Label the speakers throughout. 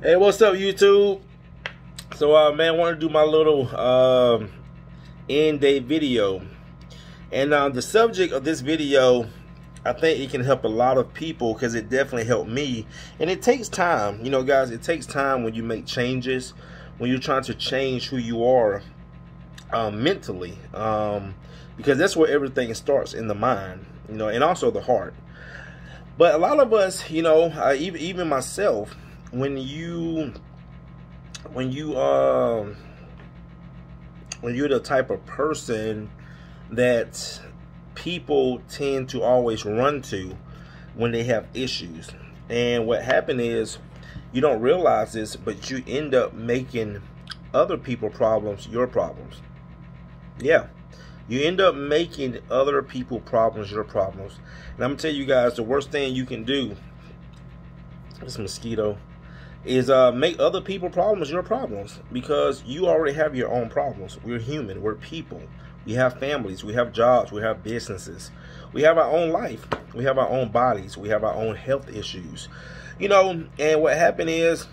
Speaker 1: Hey, what's up, YouTube? So, uh, man, I want to do my little um, end day video. And uh, the subject of this video, I think it can help a lot of people because it definitely helped me. And it takes time. You know, guys, it takes time when you make changes, when you're trying to change who you are um, mentally. Um, because that's where everything starts in the mind, you know, and also the heart. But a lot of us, you know, uh, even even myself, when you when you um when you're the type of person that people tend to always run to when they have issues. And what happened is you don't realize this, but you end up making other people problems your problems. Yeah. You end up making other people problems your problems. And I'm gonna tell you guys the worst thing you can do this mosquito is uh, make other people problems your problems because you already have your own problems. We're human. We're people. We have families. We have jobs. We have businesses. We have our own life. We have our own bodies. We have our own health issues. You know, and what happened is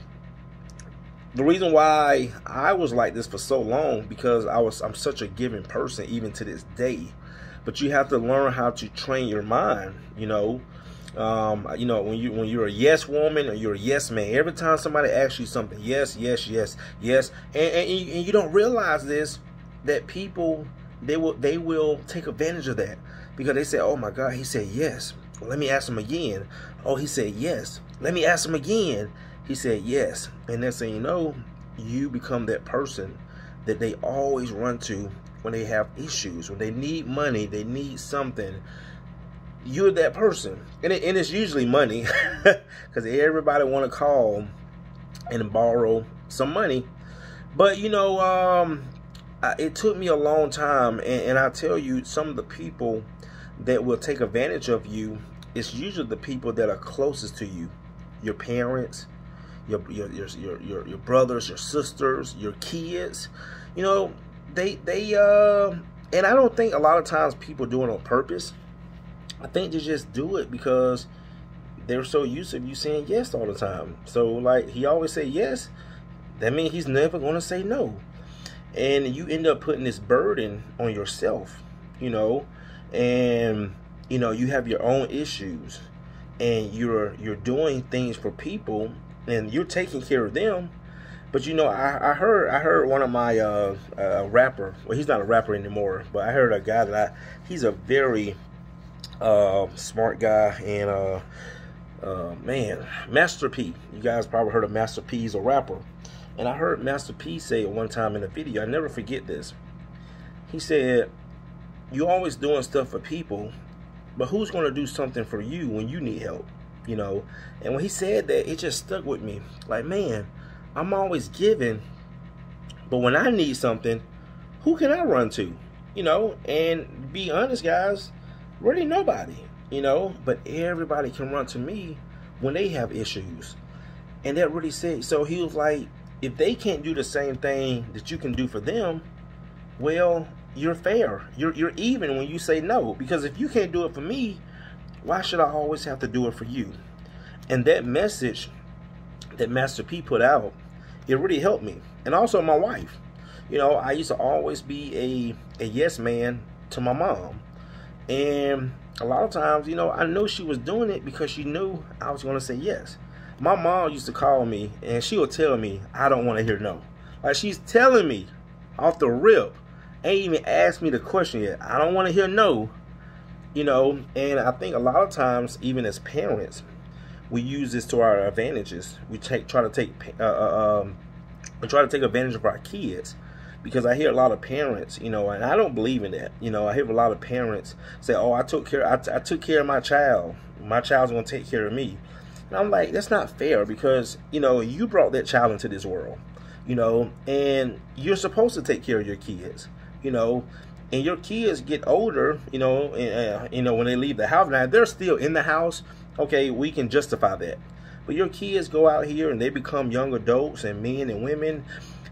Speaker 1: the reason why I was like this for so long because I was I'm such a giving person even to this day. But you have to learn how to train your mind, you know, um, you know, when you when you're a yes woman or you're a yes man, every time somebody asks you something, yes, yes, yes, yes, and, and, and you don't realize this that people they will they will take advantage of that because they say, oh my God, he said yes. Well, let me ask him again. Oh, he said yes. Let me ask him again. He said yes. And next thing you know, you become that person that they always run to when they have issues, when they need money, they need something you're that person. And, it, and it's usually money because everybody want to call and borrow some money. But you know um, I, it took me a long time and, and i tell you some of the people that will take advantage of you it's usually the people that are closest to you. Your parents your your your your, your, brothers your sisters your kids. You know they they uh and i don't think a lot of times people do it on purpose I think they just do it because they're so used to you saying yes all the time. So like he always say yes, that means he's never gonna say no. And you end up putting this burden on yourself, you know, and you know, you have your own issues and you're you're doing things for people and you're taking care of them. But you know, I, I heard I heard one of my uh, uh rapper. Well, he's not a rapper anymore, but I heard a guy that I he's a very uh, smart guy, and uh, uh, man, Master P. You guys probably heard of Master P. He's a rapper. And I heard Master P say it one time in a video. I never forget this. He said, You're always doing stuff for people, but who's going to do something for you when you need help? You know? And when he said that, it just stuck with me. Like, man, I'm always giving, but when I need something, who can I run to? You know? And be honest, guys, really nobody, you know, but everybody can run to me when they have issues. And that really said, so he was like, if they can't do the same thing that you can do for them, well, you're fair. You're, you're even when you say no. Because if you can't do it for me, why should I always have to do it for you? And that message that Master P put out, it really helped me. And also my wife. You know, I used to always be a, a yes man to my mom. And a lot of times, you know, I know she was doing it because she knew I was going to say yes. My mom used to call me and she would tell me, I don't want to hear no. Like she's telling me off the rip, ain't even asked me the question yet. I don't want to hear no. You know, and I think a lot of times, even as parents, we use this to our advantages. We take try to take uh, uh um, we try to take advantage of our kids because I hear a lot of parents, you know, and I don't believe in that. You know, I hear a lot of parents say, "Oh, I took care, I, took care of my child. My child's gonna take care of me." And I'm like, that's not fair because you know you brought that child into this world, you know, and you're supposed to take care of your kids, you know, and your kids get older, you know, and, uh, you know when they leave the house. Now they're still in the house. Okay, we can justify that. But your kids go out here and they become young adults and men and women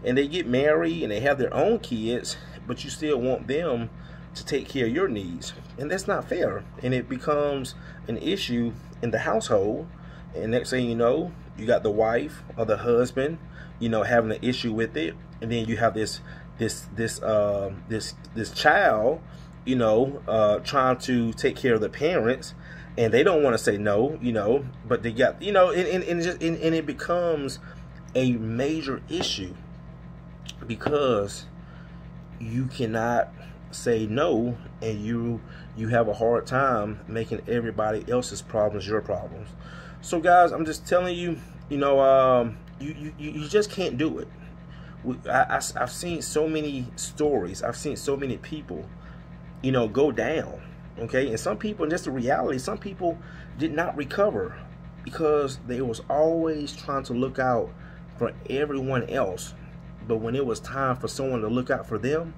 Speaker 1: and they get married and they have their own kids, but you still want them to take care of your needs. And that's not fair. And it becomes an issue in the household. And next thing you know, you got the wife or the husband, you know, having an issue with it, and then you have this this this uh, this this child, you know, uh, trying to take care of the parents, and they don't want to say no, you know, but they got you know, and and, and just and, and it becomes a major issue because you cannot say no and you you have a hard time making everybody else's problems your problems. So guys i'm just telling you you know um, you, you you just can't do it. I, I, i've seen so many stories. I've seen so many people you know go down okay? And some people and just the reality some people did not recover because they was always trying to look out for everyone else but when it was time for someone to look out for them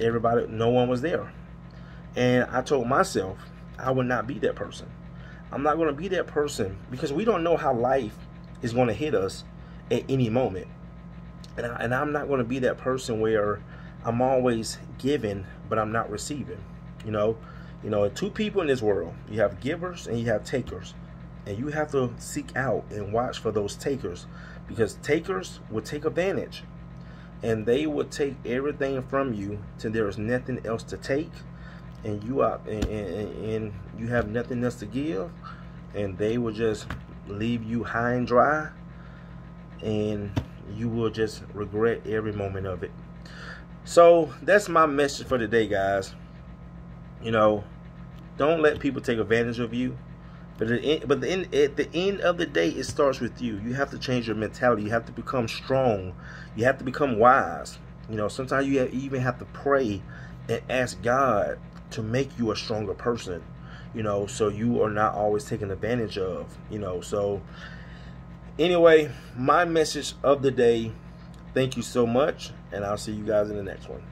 Speaker 1: everybody, no one was there. And I told myself I would not be that person. I'm not going to be that person because we don't know how life is going to hit us at any moment. And, I, and I'm not going to be that person where I'm always giving, but I'm not receiving. You know, you know, two people in this world. You have givers and you have takers. And you have to seek out and watch for those takers because takers will take advantage. And they will take everything from you till there is nothing else to take. And you are and, and, and, you have nothing else to give. And they will just leave you high and dry. And you will just regret every moment of it. So that's my message for today guys. You know don't let people take advantage of you but at the, end, but the end, at the end of the day, it starts with you. You have to change your mentality. You have to become strong. You have to become wise. You know, sometimes you even have to pray and ask God to make you a stronger person. You know, so you are not always taken advantage of. You know, so anyway, my message of the day. Thank you so much, and I'll see you guys in the next one.